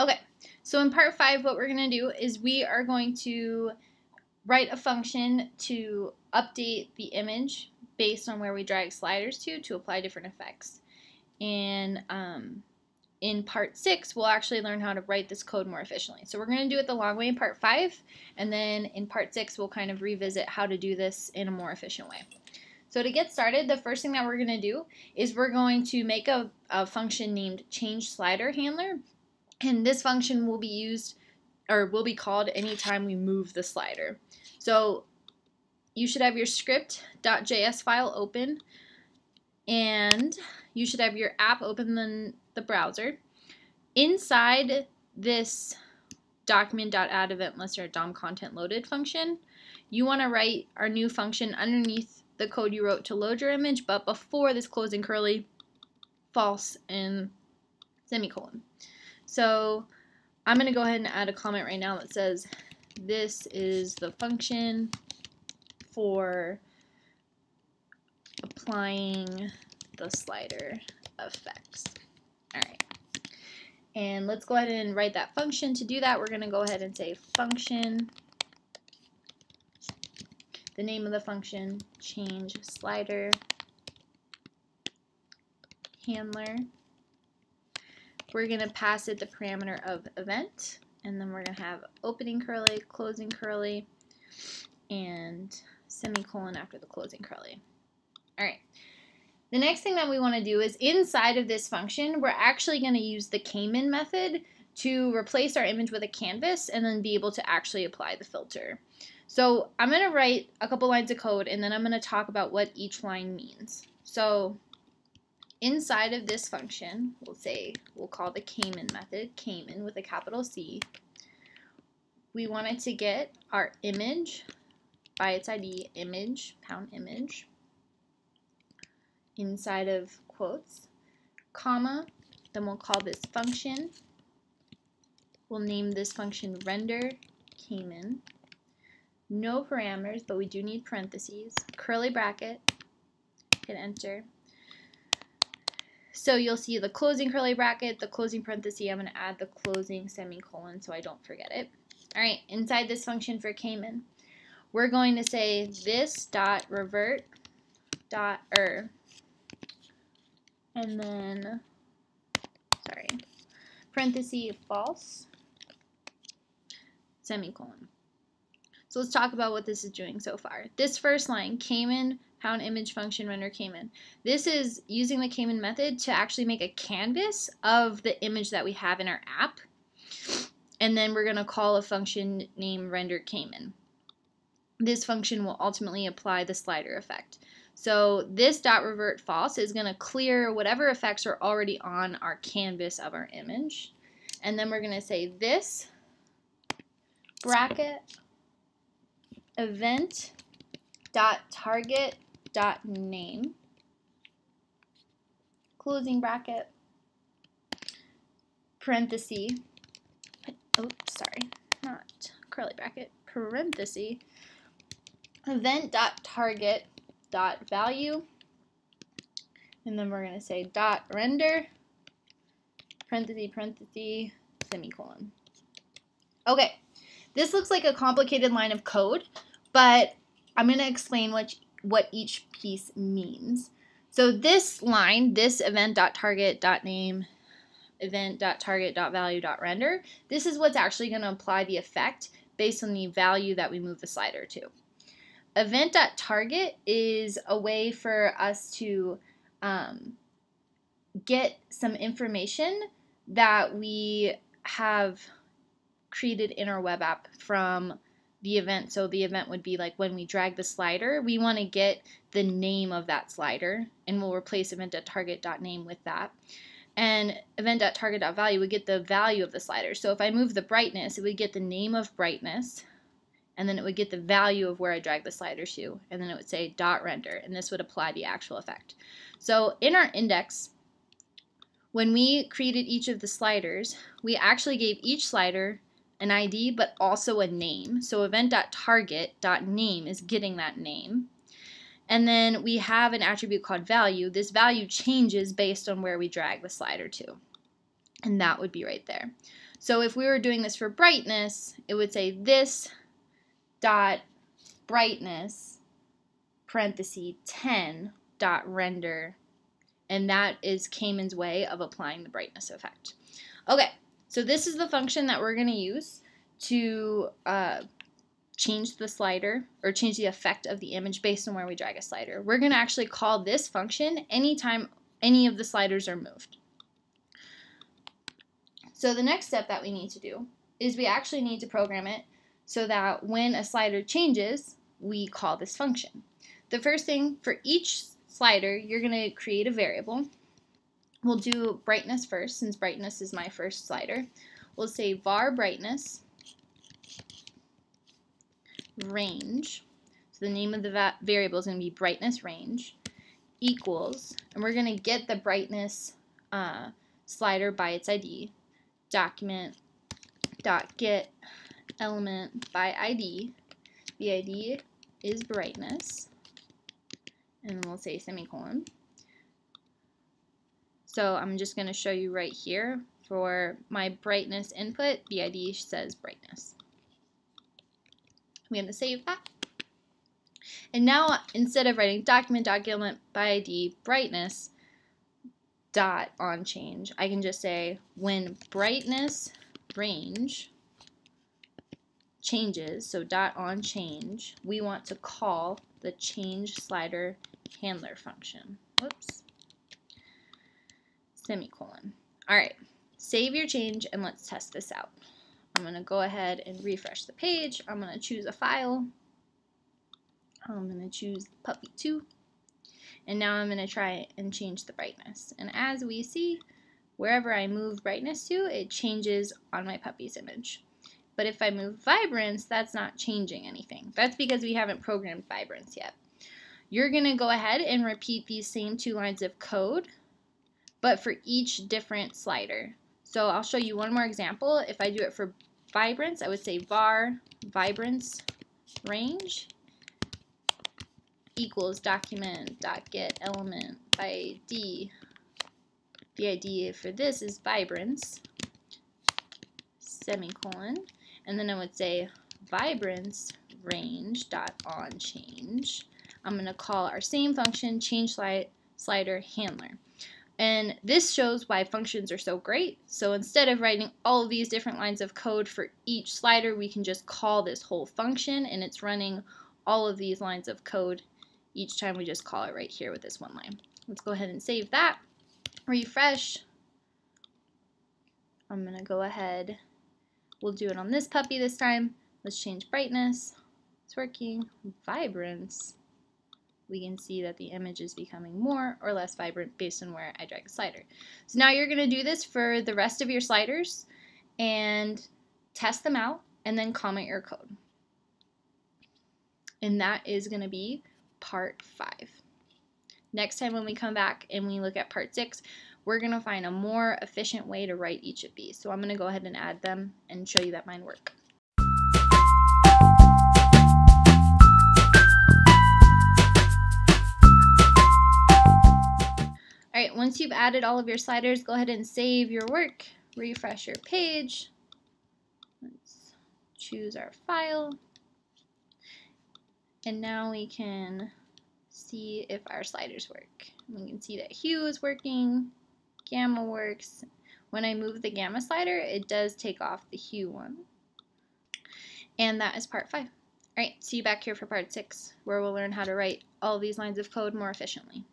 Okay, so in part five, what we're going to do is we are going to write a function to update the image based on where we drag sliders to to apply different effects. And um, in part six, we'll actually learn how to write this code more efficiently. So we're going to do it the long way in part five, and then in part six, we'll kind of revisit how to do this in a more efficient way. So to get started, the first thing that we're going to do is we're going to make a, a function named change slider handler, and this function will be used or will be called anytime we move the slider. So you should have your script.js file open and you should have your app open in the browser. Inside this document.add event or DOM content loaded function, you want to write our new function underneath the code you wrote to load your image, but before this closing curly, false, and semicolon. So I'm going to go ahead and add a comment right now that says this is the function for applying the slider effects. All right. And let's go ahead and write that function. To do that, we're going to go ahead and say function, the name of the function, change slider handler. We're going to pass it the parameter of event, and then we're going to have opening curly, closing curly, and semicolon after the closing curly. All right. The next thing that we want to do is inside of this function, we're actually going to use the Caman method to replace our image with a canvas and then be able to actually apply the filter. So I'm going to write a couple lines of code and then I'm going to talk about what each line means. So inside of this function, we'll say, we'll call the Caman method, Caman with a capital C. We wanted to get our image by its ID, image, pound image, inside of quotes, comma, then we'll call this function. We'll name this function render Caman. No parameters, but we do need parentheses. Curly bracket, hit enter. So you'll see the closing curly bracket, the closing parenthesis. I'm going to add the closing semicolon so I don't forget it. All right, inside this function for Caman, we're going to say this dot revert dot er and then, sorry, parenthesis false, semicolon. So let's talk about what this is doing so far. This first line, Caman, pound image function render Caman. This is using the Caman method to actually make a canvas of the image that we have in our app. And then we're going to call a function named render Caman. This function will ultimately apply the slider effect. So this dot revert false is going to clear whatever effects are already on our canvas of our image. And then we're going to say this bracket event dot target dot name closing bracket parenthesis oops sorry not curly bracket parenthesis event dot target dot value and then we're going to say dot render parenthesis parenthesis semicolon. Okay this looks like a complicated line of code but I'm going to explain what what each piece means. So this line this event dot target dot name event dot target dot value dot render this is what's actually going to apply the effect based on the value that we move the slider to. Event.target is a way for us to um, get some information that we have created in our web app from the event. So the event would be like when we drag the slider, we want to get the name of that slider and we'll replace event.target.name with that. And event.target.value would get the value of the slider. So if I move the brightness, it would get the name of brightness and then it would get the value of where I drag the slider to, and then it would say dot render, and this would apply the actual effect. So in our index, when we created each of the sliders, we actually gave each slider an ID, but also a name. So event.target.name is getting that name. And then we have an attribute called value. This value changes based on where we drag the slider to. And that would be right there. So if we were doing this for brightness, it would say this dot brightness parenthesis 10 dot render and that is Caman's way of applying the brightness effect. Okay, so this is the function that we're going to use to uh, change the slider or change the effect of the image based on where we drag a slider. We're going to actually call this function anytime any of the sliders are moved. So the next step that we need to do is we actually need to program it so that when a slider changes, we call this function. The first thing for each slider, you're going to create a variable. We'll do brightness first, since brightness is my first slider. We'll say var brightness range. So the name of the variable is going to be brightness range equals, and we're going to get the brightness uh, slider by its ID. Document dot get element by ID. The ID is brightness, and we'll say semicolon. So I'm just going to show you right here for my brightness input, the ID says brightness. I'm going to save that. And now instead of writing document document by ID brightness dot on change, I can just say when brightness range changes, so dot on change, we want to call the change slider handler function. Whoops. Semicolon. All right, save your change and let's test this out. I'm going to go ahead and refresh the page. I'm going to choose a file. I'm going to choose puppy 2. And now I'm going to try and change the brightness. And as we see, wherever I move brightness to, it changes on my puppy's image. But if I move vibrance, that's not changing anything. That's because we haven't programmed vibrance yet. You're going to go ahead and repeat these same two lines of code, but for each different slider. So I'll show you one more example. If I do it for vibrance, I would say var vibrance range equals document dot get element by ID. The ID for this is vibrance semicolon and then I would say vibrance range dot on change. I'm going to call our same function change slide, slider handler. And this shows why functions are so great. So instead of writing all of these different lines of code for each slider, we can just call this whole function and it's running all of these lines of code each time we just call it right here with this one line. Let's go ahead and save that. Refresh. I'm to go ahead. We'll do it on this puppy this time. Let's change brightness. It's working. Vibrance we can see that the image is becoming more or less vibrant based on where I drag a slider. So now you're going to do this for the rest of your sliders and test them out and then comment your code. And that is going to be part 5. Next time when we come back and we look at part 6, we're going to find a more efficient way to write each of these. So I'm going to go ahead and add them and show you that mine work. Once you've added all of your sliders, go ahead and save your work. Refresh your page. Let's choose our file. And now we can see if our sliders work. We can see that hue is working, gamma works. When I move the gamma slider, it does take off the hue one. And that is part 5. Alright, see you back here for part 6, where we'll learn how to write all these lines of code more efficiently.